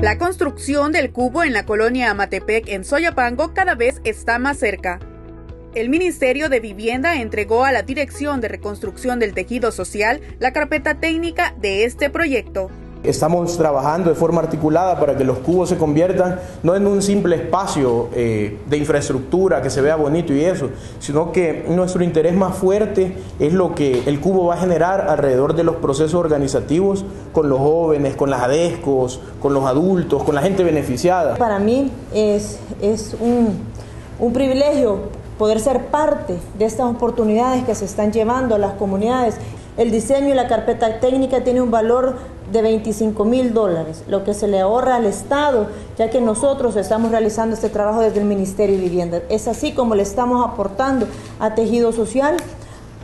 La construcción del cubo en la colonia Amatepec en Soyapango cada vez está más cerca. El Ministerio de Vivienda entregó a la Dirección de Reconstrucción del Tejido Social la carpeta técnica de este proyecto. Estamos trabajando de forma articulada para que los cubos se conviertan no en un simple espacio eh, de infraestructura que se vea bonito y eso, sino que nuestro interés más fuerte es lo que el cubo va a generar alrededor de los procesos organizativos con los jóvenes, con las ADESCOS, con los adultos, con la gente beneficiada. Para mí es, es un, un privilegio poder ser parte de estas oportunidades que se están llevando a las comunidades. El diseño y la carpeta técnica tiene un valor de 25 mil dólares, lo que se le ahorra al Estado, ya que nosotros estamos realizando este trabajo desde el Ministerio de Vivienda. Es así como le estamos aportando a tejido social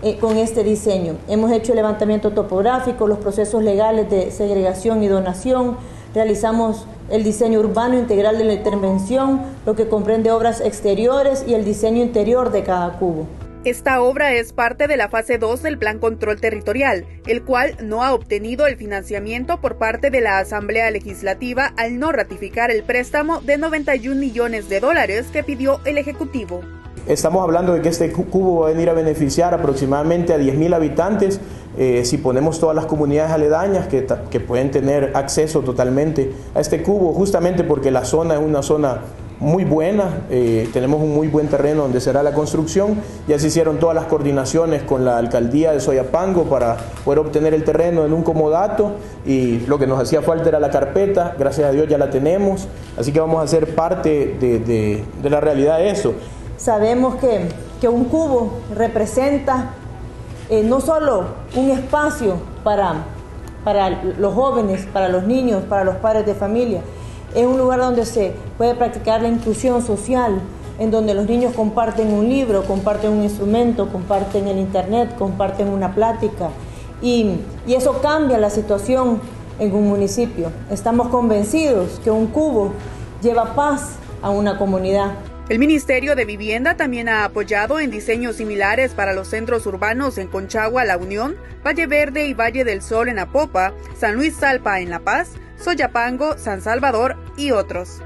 eh, con este diseño. Hemos hecho el levantamiento topográfico, los procesos legales de segregación y donación, realizamos el diseño urbano integral de la intervención, lo que comprende obras exteriores y el diseño interior de cada cubo. Esta obra es parte de la fase 2 del Plan Control Territorial, el cual no ha obtenido el financiamiento por parte de la Asamblea Legislativa al no ratificar el préstamo de 91 millones de dólares que pidió el Ejecutivo. Estamos hablando de que este cubo va a venir a beneficiar aproximadamente a 10.000 habitantes eh, si ponemos todas las comunidades aledañas que, pueden tener acceso totalmente a este cubo, justamente porque la zona es una zona muy buena, eh, tenemos un muy buen terreno donde será la construcción, ya se hicieron todas las coordinaciones con la alcaldía de Soyapango para poder obtener el terreno en un comodato y lo que nos hacía falta era la carpeta, gracias a Dios ya la tenemos, así que vamos a ser parte de, la realidad de eso. Sabemos que, que un cubo representa eh, no solo un espacio para, para los jóvenes, para los niños, para los padres de familia, es un lugar donde se puede practicar la inclusión social, en donde los niños comparten un libro, comparten un instrumento, comparten el internet, comparten una plática. Y, y eso cambia la situación en un municipio. Estamos convencidos que un cubo lleva paz a una comunidad. El Ministerio de Vivienda también ha apoyado en diseños similares para los centros urbanos en Conchagua, La Unión, Valle Verde y Valle del Sol en Apopa, San Luis Salpa en La Paz, Soyapango, San Salvador y otros.